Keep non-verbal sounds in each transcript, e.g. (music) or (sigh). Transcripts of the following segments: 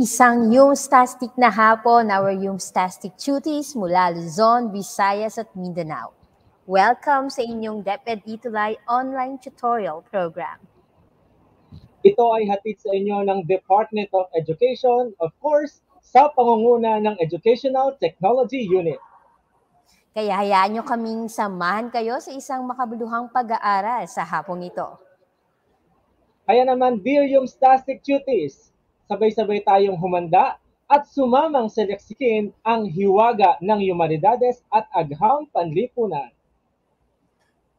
Isang Yumstastic na hapon, our Yumstastic cuties mula Luzon, Visayas at Mindanao. Welcome sa inyong DepEd Itulay online tutorial program. Ito ay hatid sa inyo ng Department of Education, of course, sa pangunguna ng Educational Technology Unit. Kaya hayaan nyo kaming samahan kayo sa isang makabuluhang pag-aaral sa hapong ito. Kaya naman, dear Yumstastic cuties, sabay-sabay tayong humanda at sumamang seleksikin ang hiwaga ng humanidades at agham panlipunan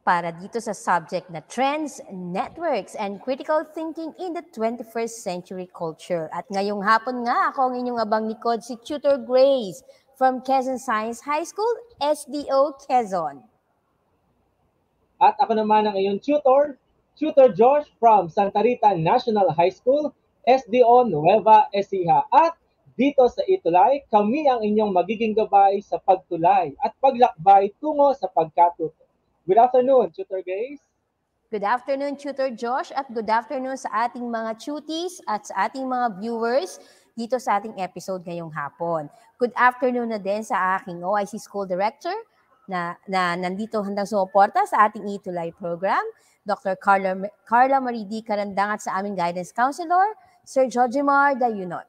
para dito sa subject na Trends, Networks, and Critical Thinking in the 21st Century Culture. At ngayong hapon nga, ako ang inyong abang likod, si Tutor Grace from Quezon Science High School, SDO Quezon. At ako naman ang iyong tutor, Tutor Josh from Santa Rita National High School, SDO Nueva Ecija. At dito sa Itulay, kami ang inyong magiging gabay sa pagtulay at paglakbay tungo sa pagkatuto. Good afternoon, Tutor Grace. Good afternoon, Tutor Josh, at good afternoon sa ating mga tuties at sa ating mga viewers dito sa ating episode ngayong hapon. Good afternoon na din sa aking OIC School Director na, na nandito handang sumuporta sa ating e program, Dr. Carla, Carla Maridi Karandang at sa aming Guidance Counselor, Sir Jojimar Dayunot.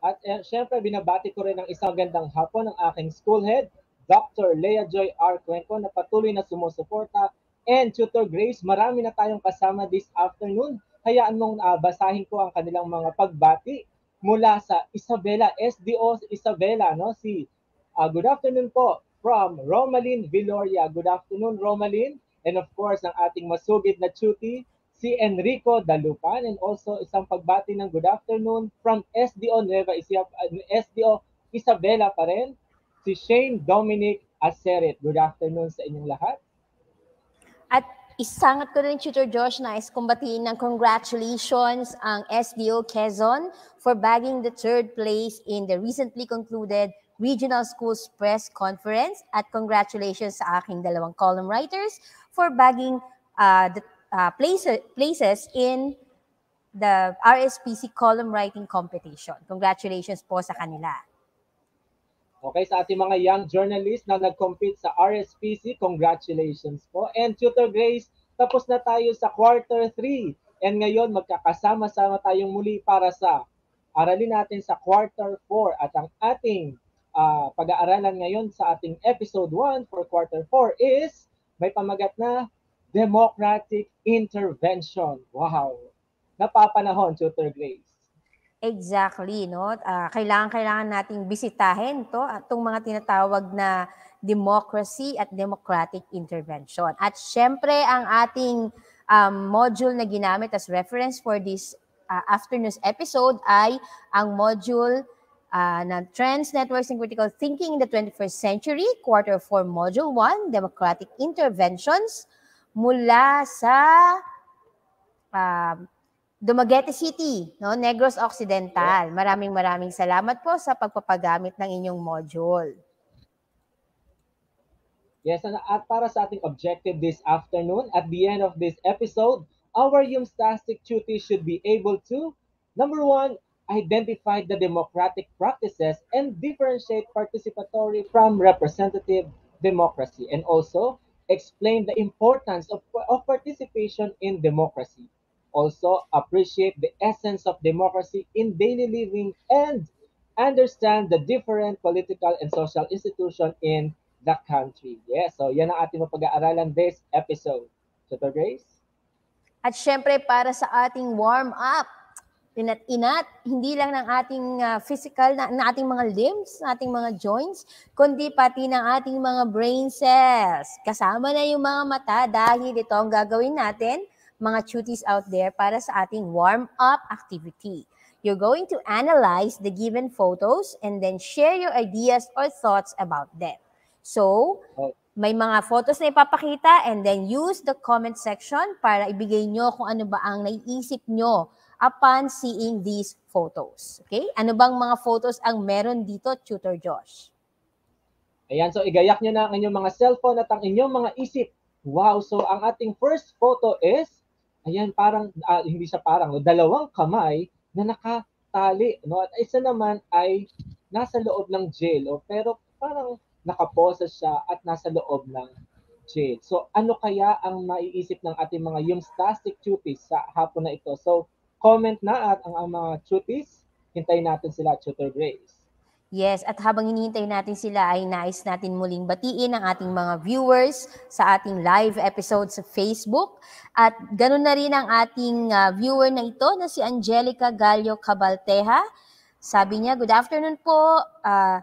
At uh, syempre, binabati ko rin ang isang gandang hapon ng aking school head, Dr. Lea Joy R. Cuenco na patuloy na sumusuporta and Tutor Grace, marami na tayong kasama this afternoon. Hayaan mong uh, basahin ko ang kanilang mga pagbati mula sa Isabela, SDO Isabela, no? Si uh, good afternoon po from Romalyn Villoria. Good afternoon, Romalyn. And of course, ang ating masugid na tuti, si Enrico Dalupan and also isang pagbati ng good afternoon from SDO Nueva Ecija, SDO Isabela pa rin si Shane Dominic Aseret. Good afternoon sa inyong lahat. At isangat ko rin, Tutor Josh, na is kumbatiin ng congratulations ang SDO Quezon for bagging the third place in the recently concluded Regional Schools Press Conference at congratulations sa aking dalawang column writers for bagging uh, the uh, places, places in the RSPC column writing competition. Congratulations po sa kanila. Okay, sa ating mga young journalists na nag-compete sa RSPC, congratulations po. And Tutor Grace, tapos na tayo sa quarter 3. And ngayon, magkakasama-sama tayong muli para sa aralin natin sa quarter 4. At ang ating uh, pag-aaralan ngayon sa ating episode 1 for quarter 4 is may pamagat na Democratic Intervention. Wow! Napapanahon, Tutor Grace. Exactly, no? Uh, kailangan kailangan nating bisitahin to atong mga tinatawag na democracy at democratic intervention. At syempre ang ating um, module na ginamit as reference for this uh, afternoon's episode ay ang module uh, ng Trends, Networks, and Critical Thinking in the 21st Century, Quarter 4, Module 1, Democratic Interventions, mula sa uh, Dumaguete City, no? Negros Occidental. Maraming maraming salamat po sa pagpapagamit ng inyong module. Yes, at para sa ating objective this afternoon, at the end of this episode, our Yumstastic duty should be able to, number one, identify the democratic practices and differentiate participatory from representative democracy, and also explain the importance of, of participation in democracy also appreciate the essence of democracy in daily living and understand the different political and social institution in the country. Yes, so yan ang ating mapag-aaralan this episode. Tutor Grace? At syempre para sa ating warm-up, inat-inat, hindi lang ng ating uh, physical, na, na ating mga limbs, na ating mga joints, kundi pati ng ating mga brain cells. Kasama na yung mga mata dahil ito ang gagawin natin mga cuties out there para sa ating warm-up activity. You're going to analyze the given photos and then share your ideas or thoughts about them. So, may mga photos na ipapakita and then use the comment section para ibigay nyo kung ano ba ang naiisip nyo upon seeing these photos. Okay? Ano bang mga photos ang meron dito, Tutor Josh? Ayan, so igayak nyo na ang inyong mga cellphone at ang inyong mga isip. Wow, so ang ating first photo is Ayan, parang, uh, hindi siya parang, dalawang kamay na nakatali. No? At isa naman ay nasa loob ng jail. O, pero parang nakaposa siya at nasa loob ng jail. So ano kaya ang maiisip ng ating mga Yumstastic cuties sa hapon na ito? So comment na at ang, ang mga cuties, hintayin natin sila, Tutor Grace. Yes, at habang hinihintay natin sila ay nais natin muling batiin ang ating mga viewers sa ating live episode sa Facebook. At ganun na rin ang ating uh, viewer na ito na si Angelica Gallo Cabalteja. Sabi niya, good afternoon po. Uh,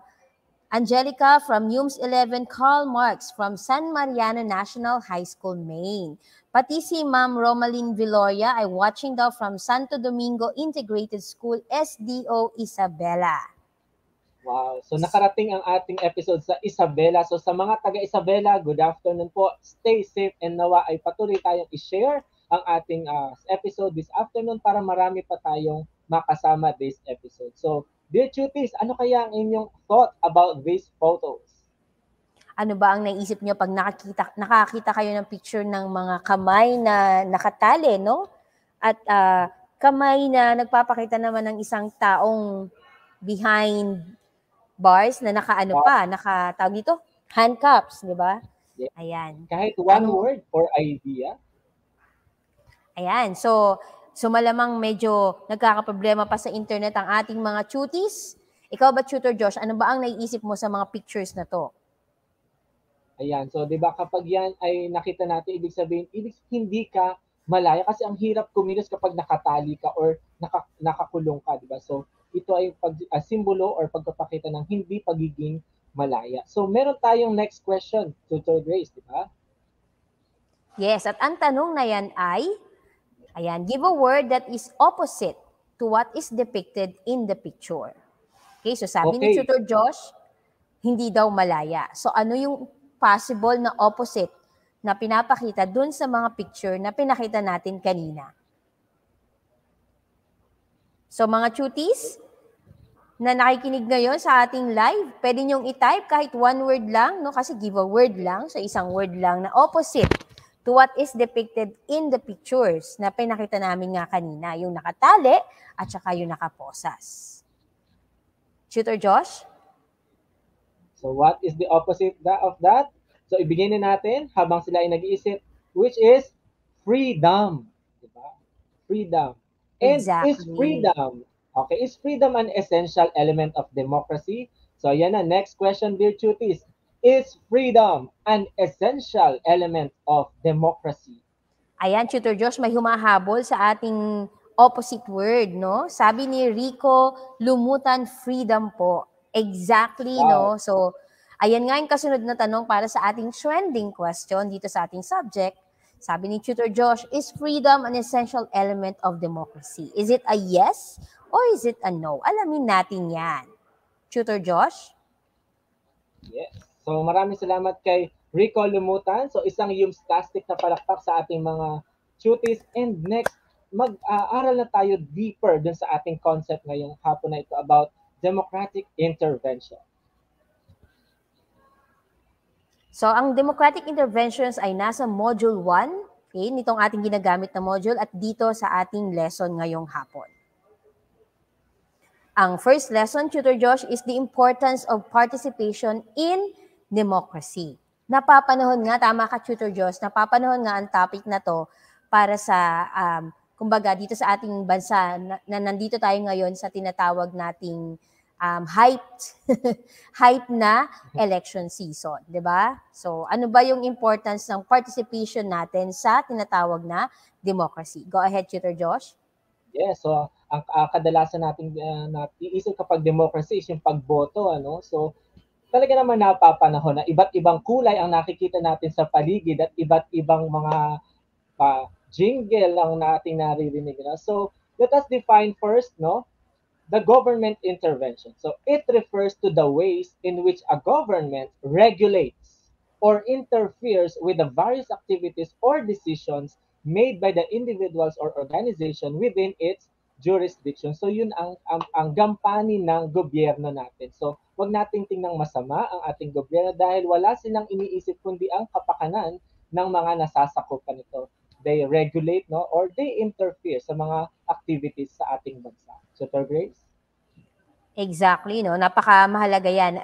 Angelica from UMS 11 Karl Marx from San Mariano National High School, Maine. Pati si Ma'am Romaline Villoria ay watching daw from Santo Domingo Integrated School, SDO Isabela. Wow. So nakarating ang ating episode sa Isabela. So sa mga taga Isabela, good afternoon po. Stay safe and nawa ay patuloy tayong i-share ang ating uh, episode this afternoon para marami pa tayong makasama this episode. So, dear cuties, ano kaya ang inyong thought about these photos? Ano ba ang naisip niyo pag nakakita nakakita kayo ng picture ng mga kamay na nakatali, no? At uh, kamay na nagpapakita naman ng isang taong behind bars na nakaano pa, nakatawag dito, handcuffs, di ba? Yeah. Ayan. Kahit one ano, word or idea. Ayan. So, so malamang medyo nagkakaproblema pa sa internet ang ating mga cuties. Ikaw ba, Tutor Josh, ano ba ang naiisip mo sa mga pictures na to? Ayan. So, di ba kapag yan ay nakita natin, ibig sabihin, ibig hindi ka malaya kasi ang hirap kumilos kapag nakatali ka or naka, nakakulong ka, di ba? So, ito ay pag, uh, simbolo or pagpapakita ng hindi pagiging malaya. So, meron tayong next question, Tutor Grace, di ba? Yes, at ang tanong na yan ay, ayan, give a word that is opposite to what is depicted in the picture. Okay, so sabi okay. ni Tutor Josh, hindi daw malaya. So ano yung possible na opposite na pinapakita dun sa mga picture na pinakita natin kanina? So mga cuties na nakikinig ngayon sa ating live, pwede niyong i-type kahit one word lang, no? kasi give a word lang, so isang word lang na opposite to what is depicted in the pictures na pinakita namin nga kanina, yung nakatali at saka yung nakaposas. Tutor Josh? So what is the opposite of that? So ibigay na natin habang sila ay nag-iisip, which is freedom. Diba? Freedom. And exactly. is freedom, okay, is freedom an essential element of democracy? So yan na, next question, dear. Is freedom an essential element of democracy? Ayan, Tutor Josh, may humahabol sa ating opposite word, no? Sabi ni Rico, lumutan freedom po. Exactly, wow. no? So, ayan nga yung kasunod na tanong para sa ating trending question dito sa ating subject. Sabi ni Tutor Josh, is freedom an essential element of democracy? Is it a yes or is it a no? Alamin natin yan. Tutor Josh? Yes. So maraming salamat kay Rico Lumutan. So isang yumstastic na palakpak sa ating mga cuties. And next, mag-aaral na tayo deeper dun sa ating concept ngayong hapon na ito about democratic intervention. So, ang democratic interventions ay nasa module 1, okay, nitong ating ginagamit na module at dito sa ating lesson ngayong hapon. Ang first lesson, Tutor Josh, is the importance of participation in democracy. Napapanahon nga, tama ka Tutor Josh, napapanahon nga ang topic na to para sa, um, kumbaga, dito sa ating bansa na, na nandito tayo ngayon sa tinatawag nating um, hyped, (laughs) hype na election season, di ba? So, ano ba yung importance ng participation natin sa tinatawag na democracy? Go ahead, Tutor Josh. Yes, so ang uh, kadalasan nating uh, natiisip kapag democracy is yung pagboto, ano? So, talaga naman napapanahon na iba't ibang kulay ang nakikita natin sa paligid at iba't ibang mga uh, jingle ang nating naririnig. No? So, let us define first, no? the government intervention. So it refers to the ways in which a government regulates or interferes with the various activities or decisions made by the individuals or organization within its jurisdiction. So yun ang, ang, ang gampani ng gobyerno natin. So wag nating tingnan masama ang ating gobyerno dahil wala silang iniisip kundi ang kapakanan ng mga nasasakupan nito. They regulate no or they interfere sa mga activities sa ating bansa. Tutor Grace? Exactly, no? Napaka-mahalaga yan.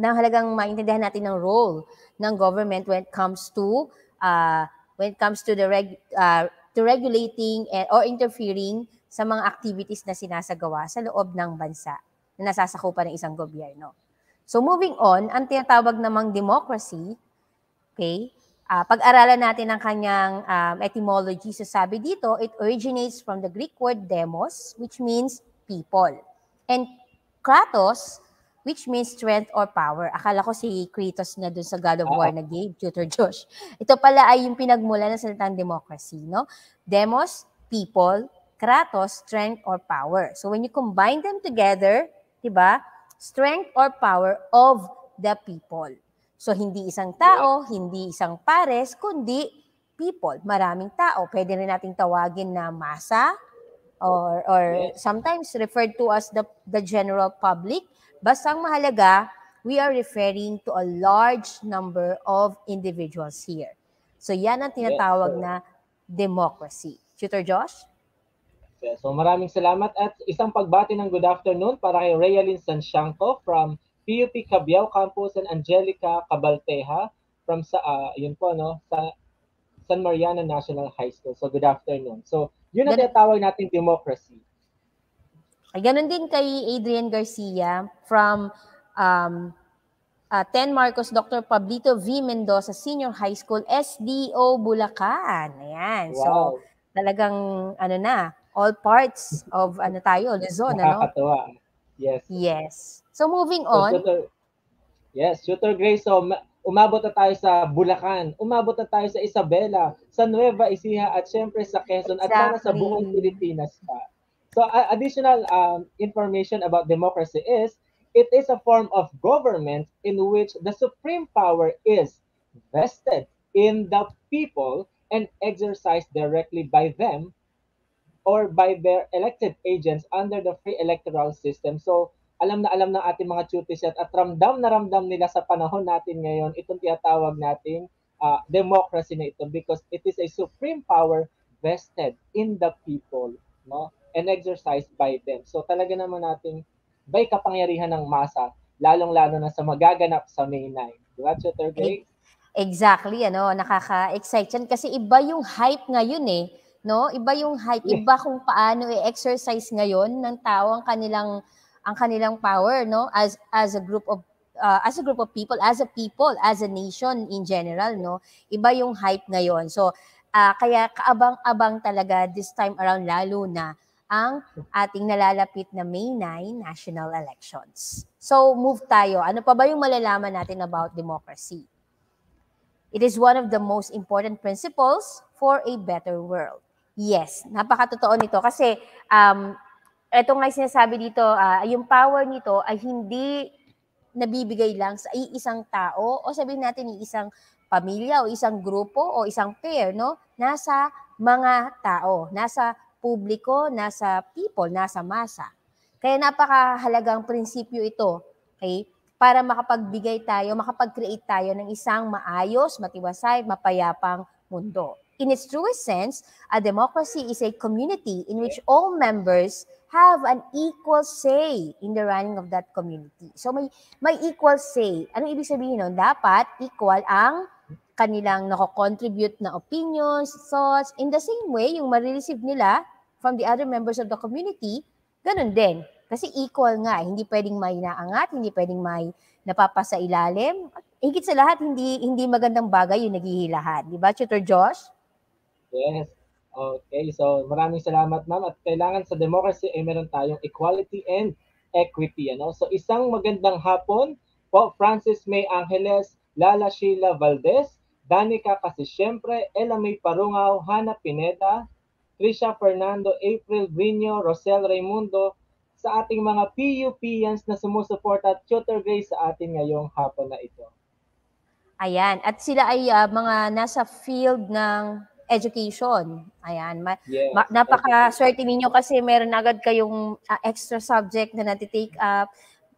Nahalagang maintindihan natin ng role ng government when it comes to uh, when it comes to the reg, uh, to regulating and, or interfering sa mga activities na sinasagawa sa loob ng bansa na nasasakupan ng isang gobyerno. So moving on, ang tinatawag namang democracy, okay, uh, pag-aralan natin ang kanyang um, etymology. So sabi dito, it originates from the Greek word demos, which means people. And Kratos, which means strength or power. Akala ko si Kratos na dun sa God of War na game, Tutor Josh. Ito pala ay yung pinagmula ng salitang democracy, no? Demos, people, Kratos, strength or power. So when you combine them together, 'di ba? Strength or power of the people. So hindi isang tao, hindi isang pares, kundi people, maraming tao. Pwede rin nating tawagin na masa, or or sometimes referred to as the the general public. Basta ang mahalaga we are referring to a large number of individuals here. So yan ang tinatawag na democracy. Tutor Josh? So maraming salamat at isang pagbati ng good afternoon para kay Rayalyn Sansiangco from PUP Cabiao Campus and Angelica Cabalteja from sa uh, yun po no sa San Mariano National High School. So good afternoon. So yun ang tinatawag nating democracy. Ay, ganun din kay Adrian Garcia from um, uh, 10 Marcos Dr. Pablito V. Mendoza Senior High School, SDO Bulacan. Ayan. Wow. So, talagang, ano na, all parts of, ano tayo, Luzon, ano? Nakakatawa. Yes. Yes. So, moving on. So, tutor, yes, Tutor Grace, so umabot na tayo sa Bulacan, umabot na tayo sa Isabela, sa Nueva Ecija at syempre sa Quezon exactly. at sana sa buong Pilipinas pa. So uh, additional um, information about democracy is it is a form of government in which the supreme power is vested in the people and exercised directly by them or by their elected agents under the free electoral system. So alam na alam ng ating mga chutiset at ramdam na ramdam nila sa panahon natin ngayon itong tinatawag nating uh, democracy na ito because it is a supreme power vested in the people no? And exercised by them. So talaga naman nating by kapangyarihan ng masa lalong-lalo na sa magaganap sa May 9 di ba Tutor Grace? Exactly ano nakaka-excite yan kasi iba yung hype ngayon eh no? Iba yung hype iba kung paano i-exercise ngayon ng tao ang kanilang ang kanilang power no as as a group of uh, as a group of people as a people as a nation in general no iba yung hype ngayon so uh, kaya kaabang-abang talaga this time around lalo na ang ating nalalapit na May 9 national elections. So move tayo. Ano pa ba yung malalaman natin about democracy? It is one of the most important principles for a better world. Yes, napakatotoo nito kasi um, ito nga sinasabi dito, uh, yung power nito ay hindi nabibigay lang sa isang tao o sabihin natin isang pamilya o isang grupo o isang pair, no? Nasa mga tao, nasa publiko, nasa people, nasa masa. Kaya napakahalagang prinsipyo ito, okay? Para makapagbigay tayo, makapag-create tayo ng isang maayos, matiwasay, mapayapang mundo. In its truest sense, a democracy is a community in which all members have an equal say in the running of that community. So may may equal say. Ano ibig sabihin nun? Dapat equal ang kanilang nako-contribute na opinions, thoughts. In the same way, yung marireceive nila from the other members of the community, ganun din. Kasi equal nga, hindi pwedeng may naangat, hindi pwedeng may napapasa ilalim. Higit sa lahat, hindi hindi magandang bagay yung naghihilahan. Di ba, Tutor Josh? Yes. Okay, so maraming salamat ma'am at kailangan sa democracy ay meron tayong equality and equity. Ano? So isang magandang hapon po Francis May Angeles, Lala Sheila Valdez, Danica kasi siyempre, Ella May Parungaw, Hana Pineda, Trisha Fernando, April Vino, Rosel Raimundo, sa ating mga PUPians na sumusuporta at tutor Grace sa atin ngayong hapon na ito. Ayan, at sila ay uh, mga nasa field ng education. Ayan. Ma- yes, ma- napaka-swerte ninyo kasi meron agad kayong uh, extra subject na natitake up.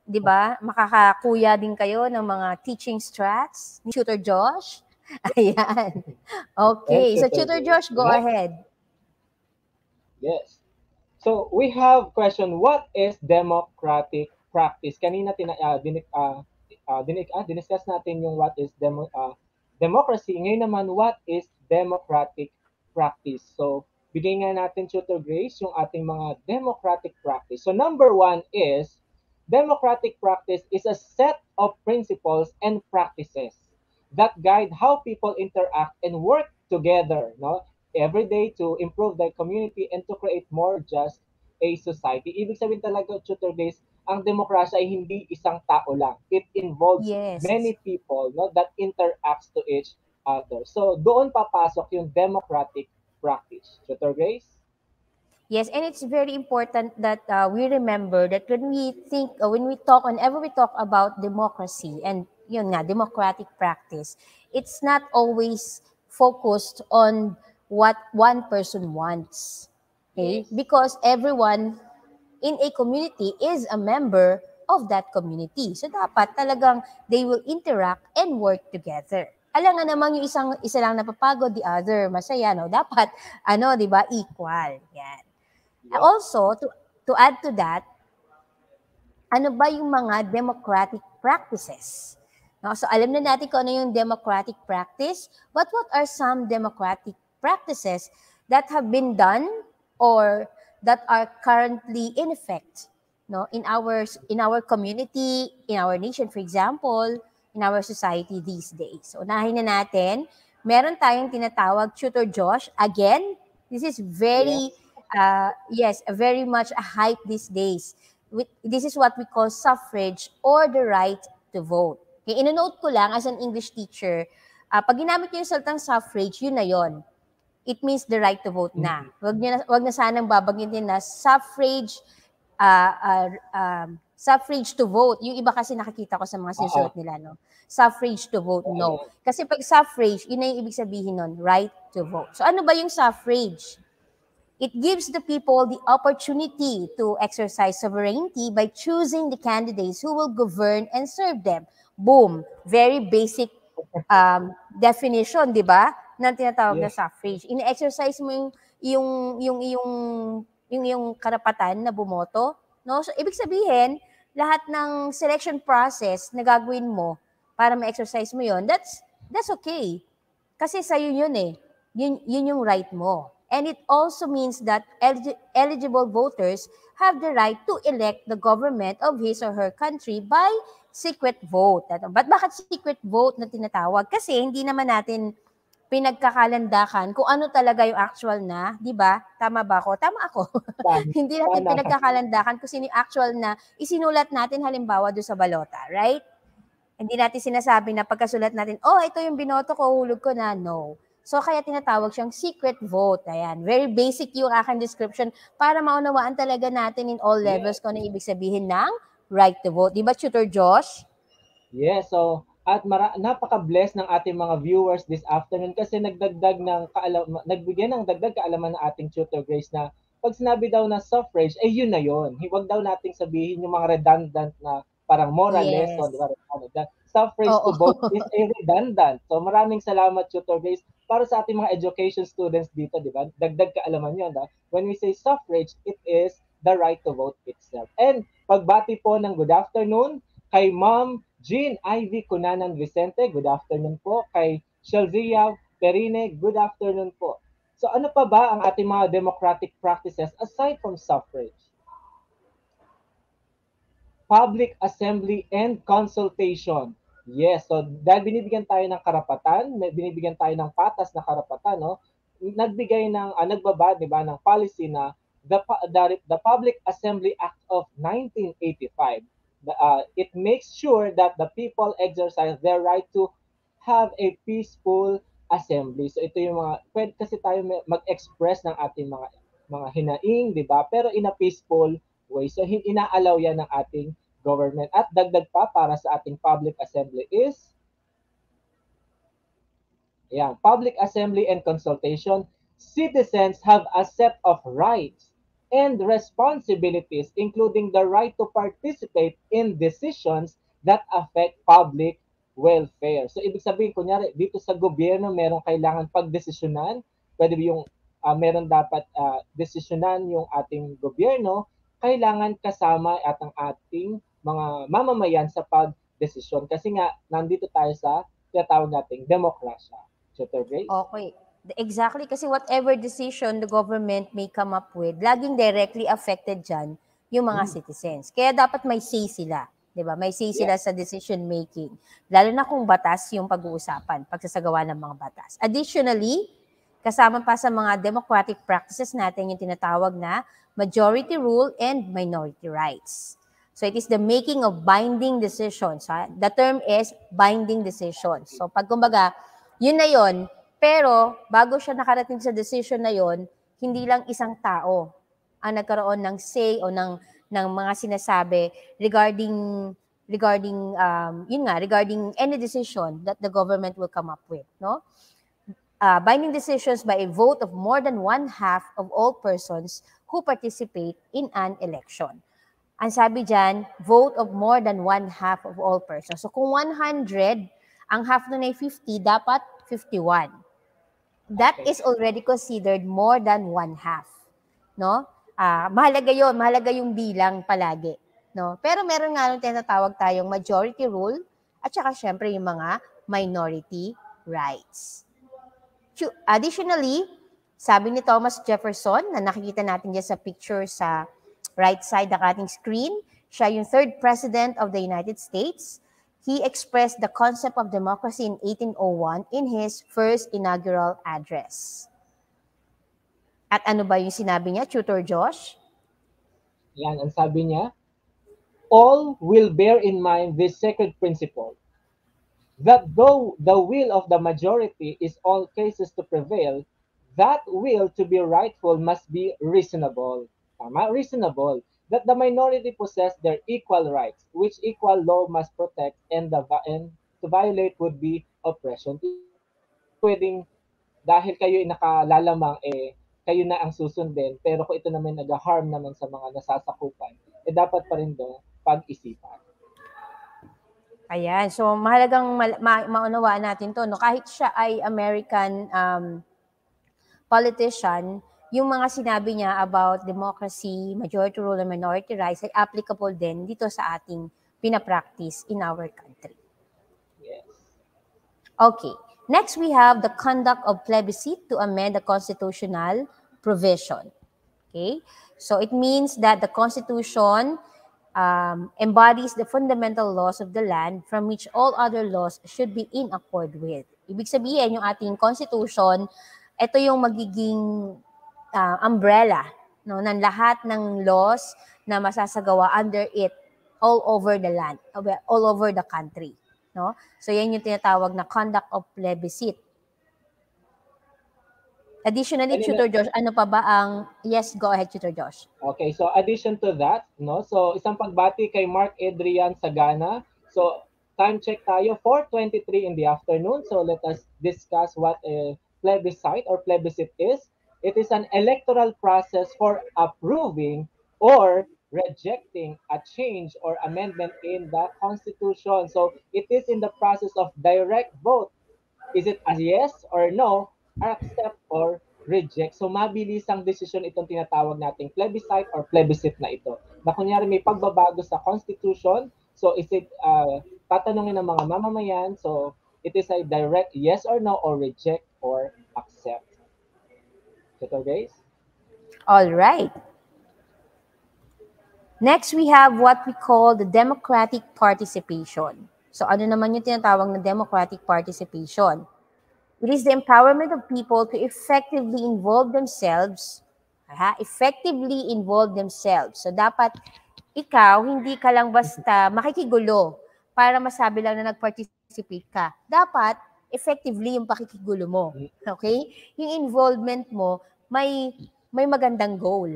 'Di ba? Makakakuya din kayo ng mga teaching strats ni Tutor Josh. (laughs) Ayan. Okay. So Tutor Josh, go yes. ahead. Yes. So we have question, what is democratic practice? Kanina tina, uh, din, uh, uh, din, uh, diniscuss natin yung what is demo, uh, democracy. Ngayon naman, what is democratic practice? So bigay nga natin, Tutor Grace, yung ating mga democratic practice. So number one is, democratic practice is a set of principles and practices that guide how people interact and work together. No? every day to improve their community and to create more just a society. Ibig sabihin talaga, tutor days, ang demokrasya ay hindi isang tao lang. It involves Yes. many people no, that interacts to each other. So doon papasok yung democratic practice. Tutor Grace? Yes, and it's very important that uh, we remember that when we think, uh, when we talk, whenever we talk about democracy and yun nga, democratic practice, it's not always focused on what one person wants. Okay? Yes. Because everyone in a community is a member of that community. So dapat talagang they will interact and work together. Alam nga namang yung isang isa lang napapagod, the other masaya, no? Dapat ano, 'di ba, equal. Yan. Yeah. Also, to to add to that, ano ba yung mga democratic practices? No, so alam na natin kung ano yung democratic practice, but what are some democratic practices that have been done or that are currently in effect no? In our in our community in our nation for example in our society these days. So unahin na natin meron tayong tinatawag tutor Josh. Again this is very uh, yes very much a hype these days. With, this is what we call suffrage or the right to vote. Okay inonote ko lang as an English teacher uh, pag ginamit niyo yung salitang suffrage yun na yon it means the right to vote na. Wag niyo na, wag na sanang babanggitin na suffrage uh, uh, um, suffrage to vote. Yung iba kasi nakikita ko sa mga sinusulat nila, no? Suffrage to vote, no. Kasi pag suffrage, yun na yung ibig sabihin nun, right to vote. So ano ba yung suffrage? It gives the people the opportunity to exercise sovereignty by choosing the candidates who will govern and serve them. Boom. Very basic um, definition, di ba? Ng tinatawag na Yes. suffrage. Ini-exercise mo yung yung yung yung yung, yung karapatan na bumoto, no? So ibig sabihin, lahat ng selection process na gagawin mo para ma-exercise mo 'yon, that's that's okay. Kasi sa yun eh. Yun, yun yung right mo. And it also means that eligi- eligible voters have the right to elect the government of his or her country by secret vote. Ba't bakit secret vote na tinatawag? Kasi hindi naman natin pinagkakalandakan kung ano talaga yung actual na, di ba? Tama ba ako? Tama ako. Tama. (laughs) hindi natin Tama. pinagkakalandakan kung sino yung actual na isinulat natin halimbawa doon sa balota, right? Hindi natin sinasabi na pagkasulat natin, oh, ito yung binoto ko, hulog ko na. No. So, kaya tinatawag siyang secret vote. Ayan. Very basic yung aking description para maunawaan talaga natin in all levels kung ano ibig sabihin ng right to vote. Di ba, Tutor Josh? Yes, so at mara- napaka-blessed ng ating mga viewers this afternoon kasi nagdagdag ng kaalam nagbigay ng dagdag kaalaman ng ating tutor Grace na pag sinabi daw na suffrage, eh yun na yun. Huwag daw nating sabihin yung mga redundant na parang moral Yes. lesson, di ba? That Suffrage to Oo. vote is a redundant. So maraming salamat, Tutor Grace, para sa ating mga education students dito, di ba? Dagdag kaalaman yun. Ha? When we say suffrage, it is the right to vote itself. And pagbati po ng good afternoon kay Ma'am Jean Ivy Cunanan Vicente, good afternoon po. Kay Shelvia Perine, good afternoon po. So ano pa ba ang ating mga democratic practices aside from suffrage? Public assembly and consultation. Yes, so dahil binibigyan tayo ng karapatan, binibigyan tayo ng patas na karapatan, no? Nagbigay ng ah, nagbaba, 'di ba, ng policy na the, the the Public Assembly Act of 1985 the, uh, it makes sure that the people exercise their right to have a peaceful assembly. So ito yung mga pwede kasi tayo mag-express ng ating mga mga hinaing, 'di ba? Pero in a peaceful way. So inaalaw 'yan ng ating government. At dagdag pa para sa ating public assembly is yeah, public assembly and consultation. Citizens have a set of rights and responsibilities, including the right to participate in decisions that affect public welfare. So, ibig sabihin, kunyari, dito sa gobyerno, merong kailangan pagdesisyonan, pwede yung uh, meron dapat uh, desisyonan yung ating gobyerno, kailangan kasama at ang ating mga mamamayan sa pagdesisyon. Kasi nga, nandito tayo sa tinatawag nating demokrasya. Grace? Okay. Exactly, kasi whatever decision the government may come up with, laging directly affected dyan yung mga hmm. citizens. Kaya dapat may say sila. 'di ba? May say sila yeah. sa decision making. Lalo na kung batas yung pag-uusapan, pagsasagawa ng mga batas. Additionally, kasama pa sa mga democratic practices natin yung tinatawag na majority rule and minority rights. So it is the making of binding decisions. Ha? The term is binding decisions. So pag kumbaga, yun na yun, pero bago siya nakarating sa decision na yun, hindi lang isang tao ang nagkaroon ng say o ng ng mga sinasabi regarding regarding um, yun nga regarding any decision that the government will come up with no? Uh, binding decisions by a vote of more than one half of all persons who participate in an election. Ang sabi diyan vote of more than one half of all persons. So kung 100 ang half nun ay 50 dapat 51 that is already considered more than one half no uh, mahalaga yon mahalaga yung bilang palagi. No? Pero meron nga nung tinatawag tayong majority rule at saka syempre yung mga minority rights. Additionally, sabi ni Thomas Jefferson na nakikita natin dyan sa picture sa right side ng ating screen, siya yung third president of the United States. He expressed the concept of democracy in 1801 in his first inaugural address. At ano ba yung sinabi niya, Tutor Josh? Yan, ang sabi niya, all will bear in mind this sacred principle, that though the will of the majority is all cases to prevail, that will to be rightful must be reasonable. Tama? Reasonable. That the minority possess their equal rights, which equal law must protect, and, the, and to violate would be oppression. Pwedeng, dahil kayo ay nakalalamang, eh, kayo na ang susundin. Pero kung ito naman nag-harm naman sa mga nasasakupan, eh dapat pa rin daw pag-isipan. Ayan. So, mahalagang ma- ma- maunawaan natin to. No? Kahit siya ay American um, politician, yung mga sinabi niya about democracy, majority rule, and minority rights ay applicable din dito sa ating pinapractice in our country. Yes. Okay. Next, we have the conduct of plebiscite to amend the constitutional provision. Okay? So it means that the Constitution um, embodies the fundamental laws of the land from which all other laws should be in accord with. Ibig sabihin, yung ating Constitution, ito yung magiging uh, umbrella no, ng lahat ng laws na masasagawa under it all over the land, all over the country. No? So yan yung tinatawag na conduct of plebiscite. Additionally, Anyway, Tutor Josh, ano pa ba ang, yes, go ahead, Tutor Josh. Okay, so addition to that, no? So isang pagbati kay Mark Adrian Sagana. So time check tayo, 4.23 in the afternoon. So let us discuss what a plebiscite or plebiscite is. It is an electoral process for approving or rejecting a change or amendment in the Constitution. So it is in the process of direct vote. Is it a yes or no? accept or reject. So mabilis ang desisyon itong tinatawag nating plebiscite or plebiscite na ito. Na kunyari may pagbabago sa constitution, so is it uh, tatanungin ng mga mamamayan, so it is a direct yes or no or reject or accept. Ito guys? All right. Next, we have what we call the democratic participation. So ano naman yung tinatawag na democratic participation? It is the empowerment of people to effectively involve themselves, ha? effectively involve themselves. So dapat ikaw, hindi ka lang basta makikigulo para masabi lang na nag-participate ka. Dapat, effectively yung pakikigulo mo. Okay? Yung involvement mo, may may magandang goal.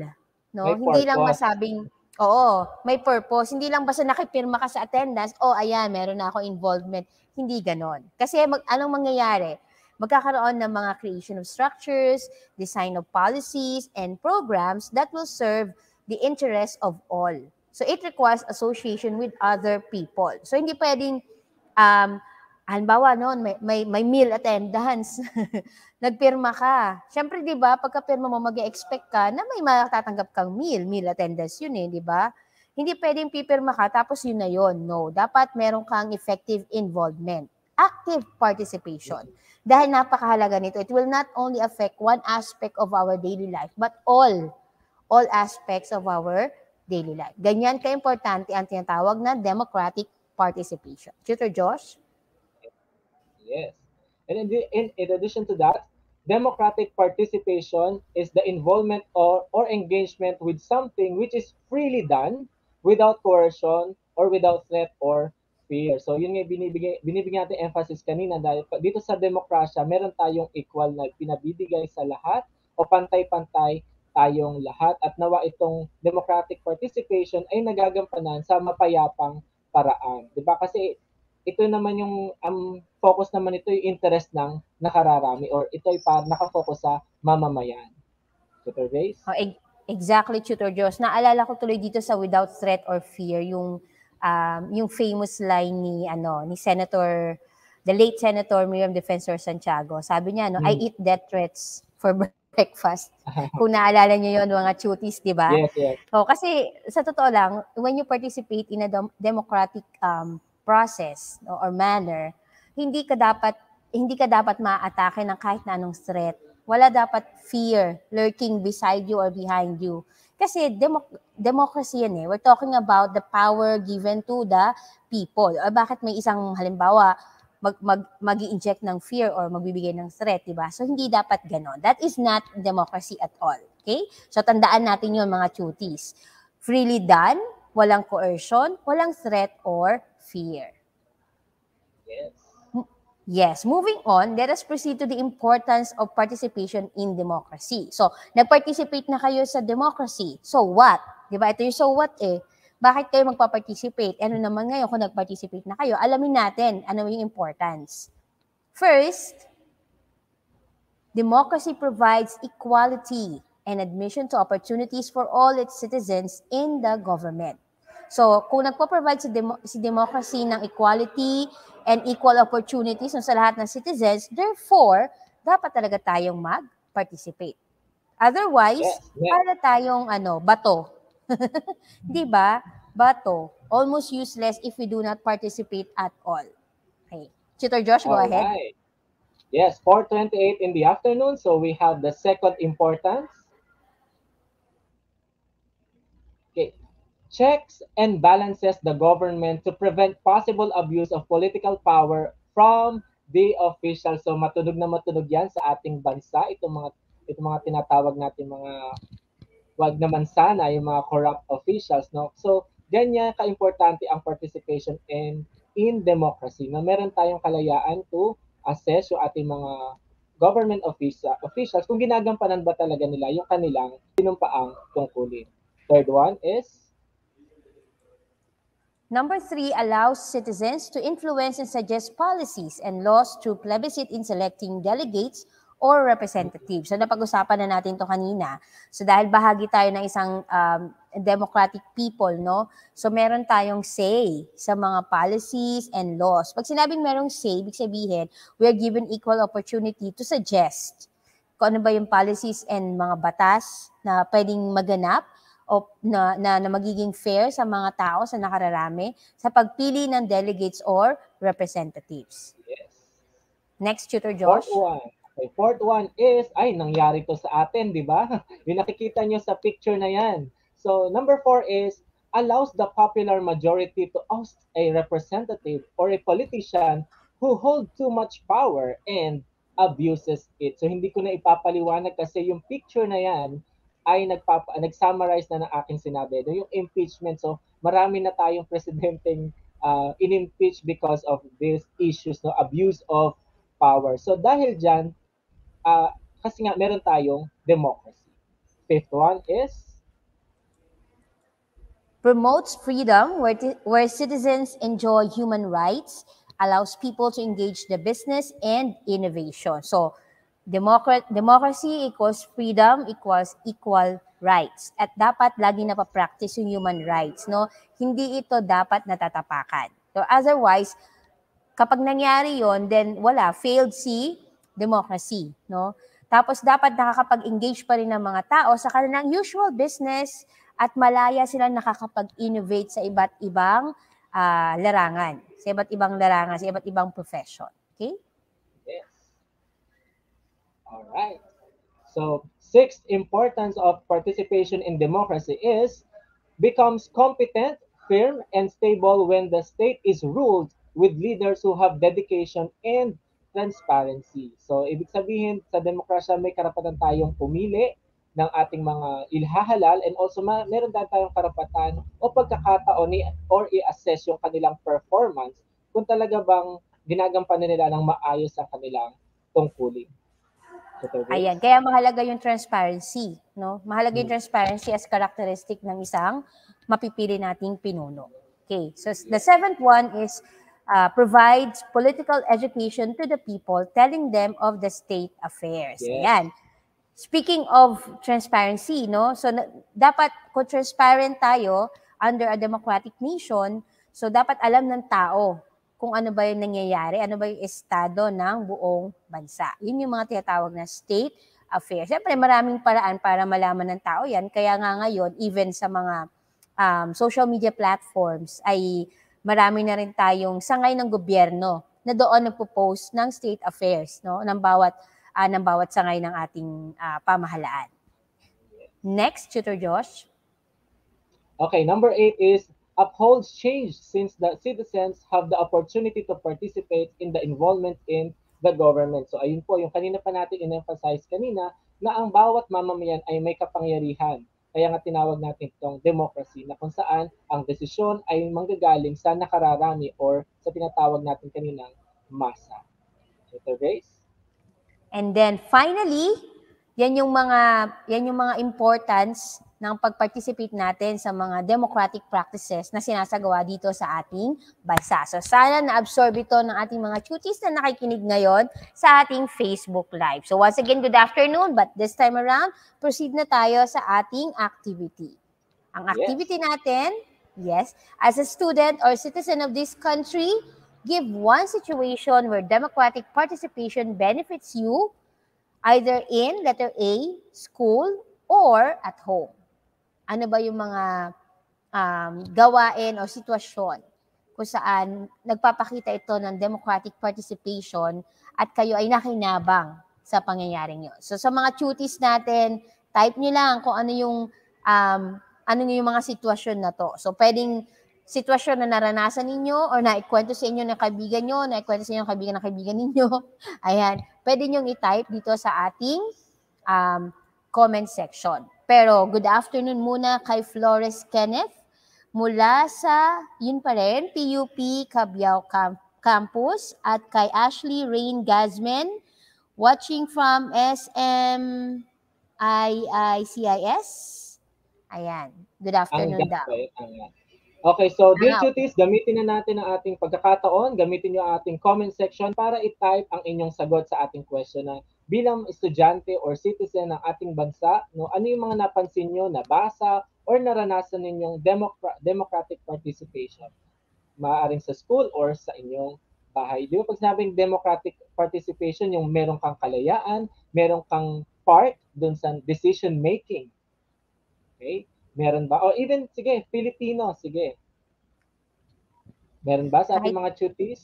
No? May hindi lang masabing, oo, may purpose. Hindi lang basta nakipirma ka sa attendance, oh, ayan, meron na ako involvement. Hindi ganon. Kasi mag, anong mangyayari? magkakaroon ng mga creation of structures, design of policies, and programs that will serve the interest of all. So it requires association with other people. So hindi pwedeng um, halimbawa noon, may, may, may meal attendance. (laughs) Nagpirma ka. Siyempre, di ba, pagka-pirma mo, mag expect ka na may matatanggap kang meal. Meal attendance yun eh, di ba? Hindi pwedeng pipirma ka, tapos yun na yun. No. Dapat meron kang effective involvement. Active participation. Dahil napakahalaga nito, it will not only affect one aspect of our daily life, but all, all aspects of our daily life. Ganyan ka-importante ang tinatawag na democratic participation. Tutor Josh? Yes. And in, the, in, in addition to that, democratic participation is the involvement or, or engagement with something which is freely done without coercion or without threat or fear. So yun nga binibigay, binibigyan natin emphasis kanina dahil dito sa demokrasya, meron tayong equal na pinabibigay sa lahat o pantay-pantay tayong lahat at nawa itong democratic participation ay nagagampanan sa mapayapang paraan. 'Di ba? Kasi ito naman yung um, focus naman ito yung interest ng nakararami or ito ay pa nakafocus sa mamamayan. Tutor Grace? Oh, e- exactly, Tutor Josh. Naalala ko tuloy dito sa without threat or fear yung um, yung famous line ni ano ni Senator the late Senator Miriam Defensor Santiago. Sabi niya, no, hmm. I eat death threats for (laughs) breakfast. (laughs) Kung naalala niyo yon mga cuties, di ba? Yes, yes. So, kasi sa totoo lang, when you participate in a democratic um, process no, or manner, hindi ka dapat hindi ka dapat maatake ng kahit na anong threat. Wala dapat fear lurking beside you or behind you. Kasi democ- democracy yan eh. We're talking about the power given to the people. O bakit may isang halimbawa, mag, mag, mag inject ng fear or magbibigay ng threat, di ba? So, hindi dapat ganon. That is not democracy at all. Okay? So, tandaan natin yun mga cuties. Freely done, walang coercion, walang threat or fear. Yes. Yes. Moving on, let us proceed to the importance of participation in democracy. So, nag-participate na kayo sa democracy. So what? Di ba? Ito yung so what eh. Bakit kayo magpa-participate? Ano naman ngayon kung nag-participate na kayo? Alamin natin ano yung importance. First, democracy provides equality and admission to opportunities for all its citizens in the government. So, kung nagpo-provide si, demo, si democracy ng equality and equal opportunities sa lahat ng citizens, therefore, dapat talaga tayong mag-participate. Otherwise, yes, yes. para tayong ano, bato. (laughs) 'Di ba? Bato. Almost useless if we do not participate at all. Okay. Tutor Josh, go all ahead. Right. Yes, 4:28 in the afternoon, so we have the second importance checks and balances the government to prevent possible abuse of political power from the officials. So matunog na matunog yan sa ating bansa. Itong mga, itong mga tinatawag natin mga wag naman sana yung mga corrupt officials. No? So ganyan ka-importante ang participation in, in democracy na meron tayong kalayaan to assess yung ating mga government official, officials kung ginagampanan ba talaga nila yung kanilang sinumpaang tungkulin. Third one is Number three allows citizens to influence and suggest policies and laws through plebiscite in selecting delegates or representatives. So napag-usapan na natin to kanina. So dahil bahagi tayo ng isang um, democratic people, no? So meron tayong say sa mga policies and laws. Pag sinabing merong say, ibig sabihin, we are given equal opportunity to suggest kung ano ba yung policies and mga batas na pwedeng maganap o na, na, na magiging fair sa mga tao sa nakararami sa pagpili ng delegates or representatives. Yes. Next, Tutor Josh. Fourth one. Okay, fourth one is, ay, nangyari to sa atin, di ba? (laughs) yung nakikita nyo sa picture na yan. So, number four is, allows the popular majority to oust a representative or a politician who hold too much power and abuses it. So, hindi ko na ipapaliwanag kasi yung picture na yan, ay nagpapa, nag-summarize na ng aking sinabi. Yung impeachment, so marami na tayong presidenteng uh, in-impeach because of these issues, no, abuse of power. So dahil dyan, uh, kasi nga meron tayong democracy. Fifth one is promotes freedom where, where citizens enjoy human rights, allows people to engage the business and innovation. So Democrat, democracy equals freedom equals equal rights. At dapat lagi na pa-practice yung human rights, no? Hindi ito dapat natatapakan. So otherwise, kapag nangyari yon then wala, failed si democracy. No? Tapos dapat nakakapag-engage pa rin ng mga tao sa kanilang usual business at malaya silang nakakapag-innovate sa iba't ibang uh, larangan, sa iba't ibang larangan, sa iba't ibang profession. Okay? All right. So, sixth importance of participation in democracy is becomes competent, firm, and stable when the state is ruled with leaders who have dedication and transparency. So, ibig sabihin, sa demokrasya may karapatan tayong pumili ng ating mga ilhahalal and also ma- meron din tayong karapatan o pagkakataon ni, or i-assess yung kanilang performance kung talaga bang ginagampanan nila ng maayos ang kanilang tungkulin. Ayan, kaya mahalaga yung transparency, no? Mahalaga yung hmm. transparency as characteristic ng isang mapipili nating pinuno. Okay, so the seventh one is uh, provides political education to the people, telling them of the state affairs. Yes. Ayan. Speaking of transparency, no? So na, dapat kung transparent tayo under a democratic nation, so dapat alam ng tao kung ano ba yung nangyayari, ano ba yung estado ng buong bansa. Yun yung mga tinatawag na state affairs. Siyempre, maraming paraan para malaman ng tao yan. Kaya nga ngayon, even sa mga um, social media platforms, ay marami na rin tayong sangay ng gobyerno na doon nagpo-post ng state affairs no ng bawat uh, ng bawat sangay ng ating uh, pamahalaan. Next, Tutor Josh. Okay, number eight is upholds change since the citizens have the opportunity to participate in the involvement in the government. So ayun po, yung kanina pa natin in-emphasize kanina na ang bawat mamamayan ay may kapangyarihan. Kaya nga tinawag natin itong democracy na kung saan ang desisyon ay manggagaling sa nakararami or sa tinatawag natin kaninang masa. Ito, Grace? And then finally, yan yung mga yan yung mga importance ng pag-participate natin sa mga democratic practices na sinasagawa dito sa ating bansa. So sana na-absorb ito ng ating mga cuties na nakikinig ngayon sa ating Facebook Live. So once again, good afternoon, but this time around, proceed na tayo sa ating activity. Ang activity yes. natin, yes, as a student or citizen of this country, give one situation where democratic participation benefits you either in letter A, school, or at home ano ba yung mga um, gawain o sitwasyon kung saan nagpapakita ito ng democratic participation at kayo ay nakinabang sa pangyayaring yun. So sa mga cuties natin, type nyo lang kung ano yung um, ano yung mga sitwasyon na to. So pwedeng sitwasyon na naranasan ninyo or naikwento sa inyo ng kaibigan nyo, naikwento sa inyo ng kaibigan ng kaibigan ninyo. (laughs) Ayan, pwede nyo i-type dito sa ating um, comment section. Pero good afternoon muna kay Flores Kenneth mula sa, yun pa rin, PUP Cabiao Campus at kay Ashley Rain Gazman watching from SM IICIS. Ayan. Good afternoon daw. Okay, so dear cuties, gamitin na natin ang ating pagkakataon, gamitin niyo ang ating comment section para i-type ang inyong sagot sa ating question na bilang estudyante or citizen ng ating bansa, no, ano yung mga napansin nyo, nabasa, or naranasan ninyong democra- democratic participation? Maaaring sa school or sa inyong bahay. Di ba pag sinabing democratic participation, yung meron kang kalayaan, meron kang part dun sa decision making. Okay? Meron ba? O even, sige, Filipino, sige. Meron ba sa ating kahit, mga cuties?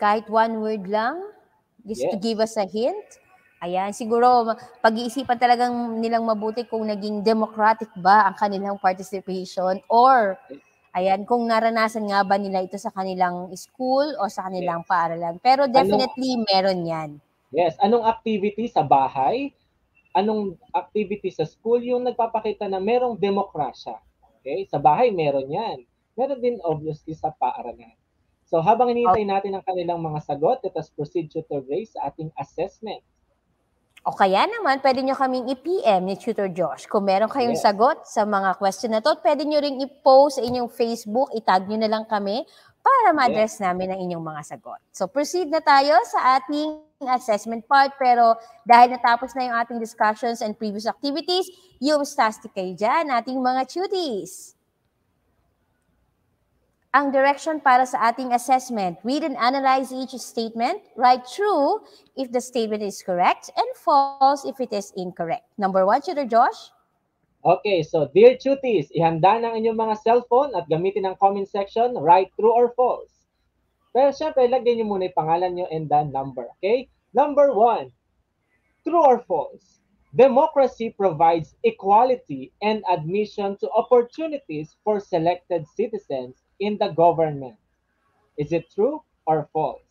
Kahit one word lang? Just yes. to give us a hint? Ayan, siguro pag-iisipan talagang nilang mabuti kung naging democratic ba ang kanilang participation or ayan, kung naranasan nga ba nila ito sa kanilang school o sa kanilang yes. paaralan. Pero definitely anong, meron yan. Yes, anong activity sa bahay? Anong activity sa school yung nagpapakita na merong demokrasya? Okay? Sa bahay meron yan. Meron din obviously sa paaralan. So habang hinihintay natin ang kanilang mga sagot, let us proceed to raise sa ating assessment. O kaya naman, pwede nyo kaming i-PM ni Tutor Josh. Kung meron kayong yes. sagot sa mga question na to, pwede nyo ring i-post sa inyong Facebook, itag nyo na lang kami para ma-address yes. namin ang inyong mga sagot. So proceed na tayo sa ating assessment part. Pero dahil natapos na yung ating discussions and previous activities, yung stastic kayo dyan, ating mga cuties. Ang direction para sa ating assessment. Read and analyze each statement. Write true if the statement is correct and false if it is incorrect. Number one, Tutor Josh? Okay, so dear tuties, ihanda ng inyong mga cellphone at gamitin ang comment section, write true or false. Pero syempre, lagyan niyo muna yung pangalan niyo and the number, okay? Number one, true or false? Democracy provides equality and admission to opportunities for selected citizens in the government. Is it true or false?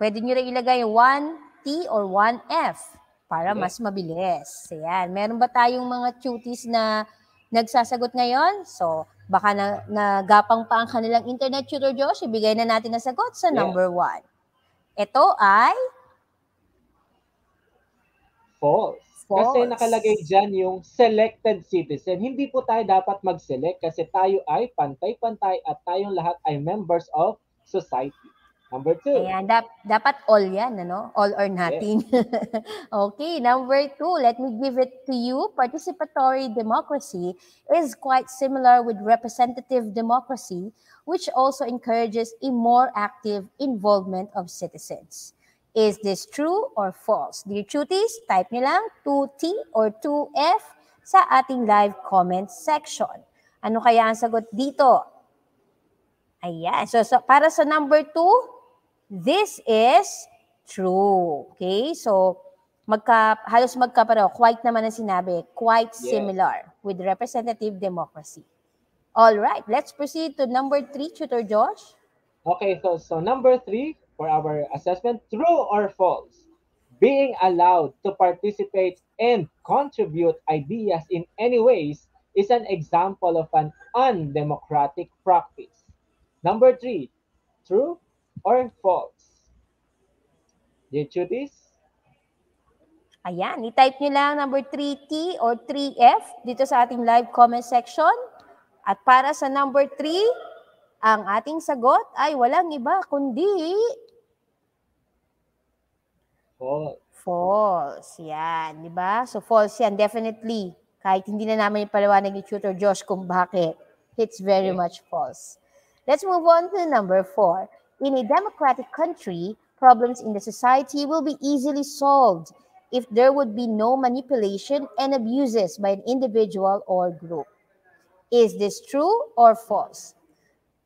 Pwede nyo rin ilagay 1T or 1F para Okay. mas mabilis. Ayan. Meron ba tayong mga cuties na nagsasagot ngayon? So, baka na, nagapang pa ang kanilang internet tutor Josh. Ibigay na natin ang sagot sa Yeah. number 1. Ito ay False. Kasi nakalagay dyan yung selected citizen. Hindi po tayo dapat mag-select kasi tayo ay pantay-pantay at tayong lahat ay members of society. Number two. Ayan, dap- dapat all yan, ano? All or nothing. (laughs) okay, number two, let me give it to you. Participatory democracy is quite similar with representative democracy, which also encourages a more active involvement of citizens. Is this true or false? Dear Chuties, type nyo lang 2T or 2F sa ating live comment section. Ano kaya ang sagot dito? Ayan. So, so para sa number two, this is true. Okay? So, magka, halos magkapareho. Quite naman ang sinabi. Quite Yes. similar with representative democracy. All right. Let's proceed to number three, Tutor Josh. Okay, so so number three for our assessment, true or false? Being allowed to participate and contribute ideas in any ways is an example of an undemocratic practice. Number three, true or false? Dear Chutis? Ayan. I-type nyo lang number 3T or 3F dito sa ating live comment section. At para sa number 3, ang ating sagot ay walang iba kundi False. False. Yan, di ba? So false yan, definitely. Kahit hindi na naman ipaliwanag ni Tutor Josh kung bakit. It's very Okay. much false. Let's move on to number four. In a democratic country, problems in the society will be easily solved if there would be no manipulation and abuses by an individual or group. Is this true or false?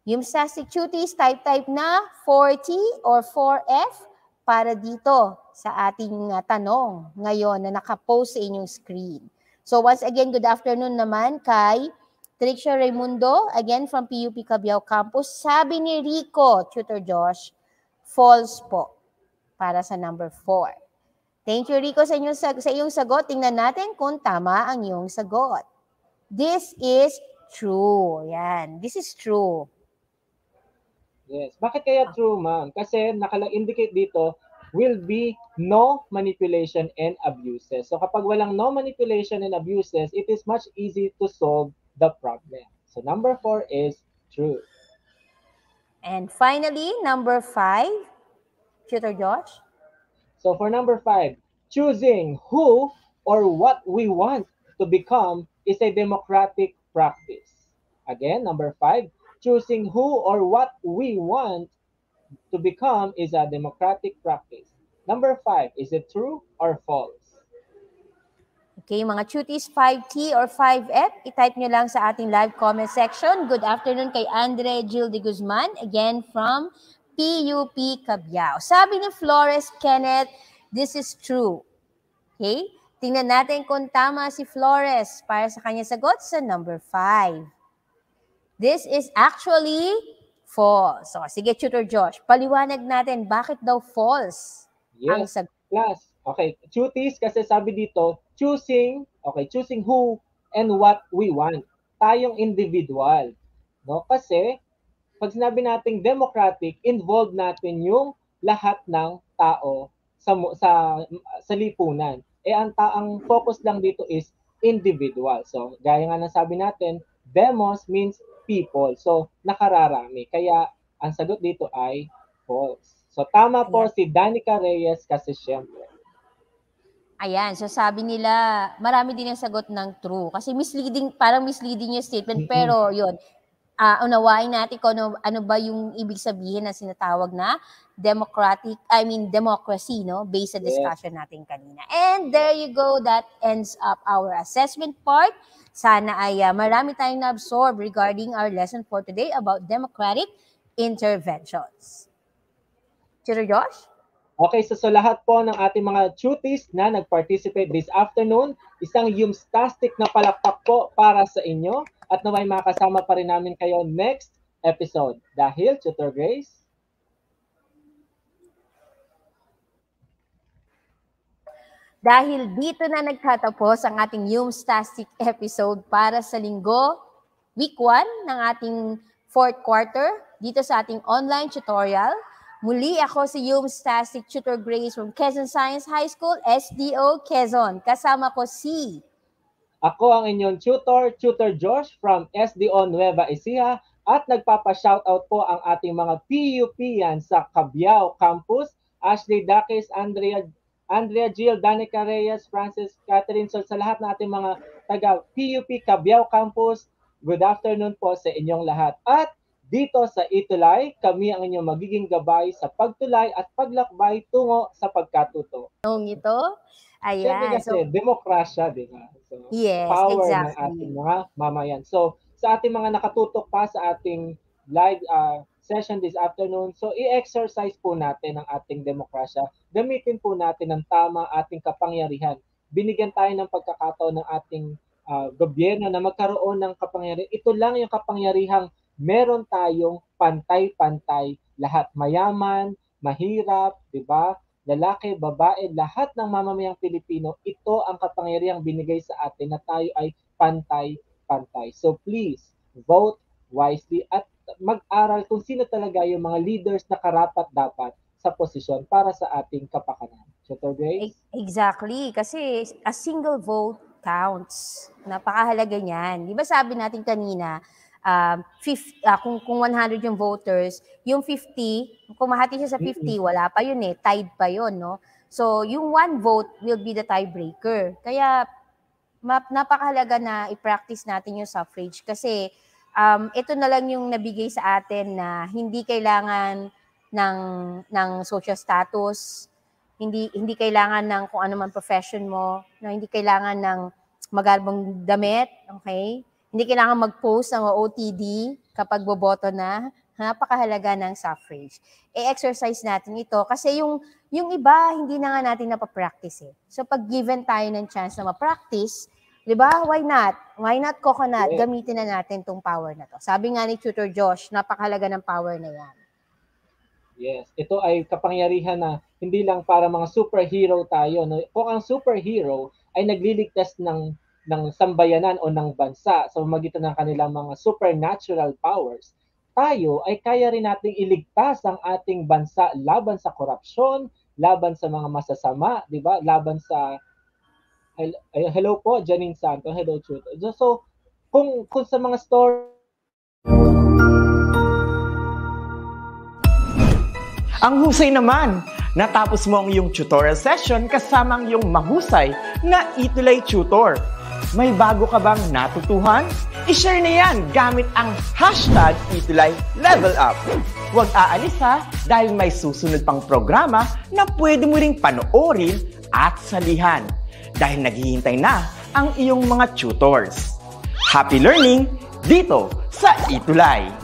Yung Sastic Cuties, type-type na 4T or 4F para dito sa ating uh, tanong ngayon na nakapost sa inyong screen. So once again, good afternoon naman kay Trixia Raimundo, again from PUP Cabiao Campus. Sabi ni Rico, Tutor Josh, false po para sa number 4. Thank you, Rico, sa, inyong, sa iyong sagot. Tingnan natin kung tama ang iyong sagot. This is true. Yan. This is true. Yes. Bakit kaya true, ma'am? Kasi nakala-indicate dito will be no manipulation and abuses. So kapag walang no manipulation and abuses, it is much easy to solve the problem. So number four is true. And finally, number five, Tutor Josh. So for number five, choosing who or what we want to become is a democratic practice. Again, number five, choosing who or what we want to become is a democratic practice. Number five, is it true or false? Okay, mga cuties 5T or 5F, itype nyo lang sa ating live comment section. Good afternoon kay Andre Gil de Guzman, again from PUP Cabiao. Sabi ni Flores Kenneth, this is true. Okay? Tingnan natin kung tama si Flores para sa kanya sagot sa number 5. This is actually false. So, sige, Tutor Josh, paliwanag natin bakit daw false ang Yes, sagot. class. Okay, cuties kasi sabi dito, choosing, okay, choosing who and what we want. Tayong individual. No? Kasi, pag sinabi nating democratic, involved natin yung lahat ng tao sa sa sa lipunan. Eh ang ang focus lang dito is individual. So, gaya nga ng sabi natin, demos means people. So, nakararami. Kaya ang sagot dito ay false. So, tama po si Danica Reyes kasi syempre. Ayan, so sabi nila, marami din ang sagot ng true. Kasi misleading, parang misleading yung statement, pero yun, uh, unawain natin kung ano, ano ba yung ibig sabihin na sinatawag na democratic, I mean democracy, no? Based sa discussion natin kanina. And there you go, that ends up our assessment part. Sana ay uh, marami tayong na-absorb regarding our lesson for today about democratic interventions. Chiro Josh? Okay, so sa lahat po ng ating mga tuties na nag-participate this afternoon, isang yumstastic na palakpak po para sa inyo at naway makasama pa rin namin kayo next episode. Dahil, Tutor Grace, Dahil dito na nagtatapos ang ating Yumstastic episode para sa linggo, week 1 ng ating fourth quarter, dito sa ating online tutorial. Muli ako si Yumstastic Tutor Grace from Quezon Science High School, SDO Quezon. Kasama ko si... Ako ang inyong tutor, Tutor Josh from SDO Nueva Ecija at nagpapa-shoutout po ang ating mga PUP yan sa Cabiao Campus, Ashley Dakis, Andrea Andrea Jill, Danica Reyes, Francis, Catherine. So sa lahat ng ating mga taga PUP Cabiao Campus, good afternoon po sa inyong lahat. At dito sa Itulay, kami ang inyong magiging gabay sa pagtulay at paglakbay tungo sa pagkatuto. Noong ito, ayan. Siyempre kasi so, demokrasya, di ba? So, yes, power exactly. ng ating mga mamayan. So, sa ating mga nakatutok pa sa ating live uh, session this afternoon. So, i-exercise po natin ang ating demokrasya. Gamitin po natin ng tama ating kapangyarihan. Binigyan tayo ng pagkakataon ng ating uh, gobyerno na magkaroon ng kapangyarihan. Ito lang yung kapangyarihang meron tayong pantay-pantay lahat. Mayaman, mahirap, di ba? Lalaki, babae, lahat ng mamamayang Pilipino, ito ang kapangyarihang binigay sa atin na tayo ay pantay-pantay. So please, vote wisely at mag-aral kung sino talaga yung mga leaders na karapat dapat sa posisyon para sa ating kapakanan. Senator Grace? Exactly. Kasi a single vote counts. Napakahalaga niyan. Di ba sabi natin kanina, uh, 50, uh, kung, kung 100 yung voters, yung 50, kung mahati siya sa 50, mm-hmm. wala pa yun eh. Tied pa yun, no? So, yung one vote will be the tiebreaker. Kaya, map, napakahalaga na i-practice natin yung suffrage kasi um, ito na lang yung nabigay sa atin na hindi kailangan ng ng social status, hindi hindi kailangan ng kung ano man profession mo, no, hindi kailangan ng magarbong damit, okay? Hindi kailangan mag-post ng OOTD kapag boboto na. Napakahalaga ng suffrage. E-exercise natin ito kasi yung yung iba hindi na nga natin napapractice eh. So pag given tayo ng chance na ma-practice, 'Di ba? Why not? Why not coconut? Yeah. Gamitin na natin tong power na to. Sabi nga ni Tutor Josh, napakahalaga ng power na 'yan. Yes, ito ay kapangyarihan na hindi lang para mga superhero tayo. No? Kung ang superhero ay nagliligtas ng ng sambayanan o ng bansa sa magitan ng kanilang mga supernatural powers, tayo ay kaya rin nating iligtas ang ating bansa laban sa korupsyon, laban sa mga masasama, 'di ba? Laban sa Hello, hello po, Janine Santo. Hello, Chut. So, kung, kung sa mga store... Ang husay naman! Natapos mo ang iyong tutorial session kasama ang iyong mahusay na Itulay Tutor. May bago ka bang natutuhan? I-share na yan gamit ang hashtag Itulay Level Up. Huwag aalis ha dahil may susunod pang programa na pwede mo ring panoorin at salihan dahil naghihintay na ang iyong mga tutors. Happy learning dito sa Itulay!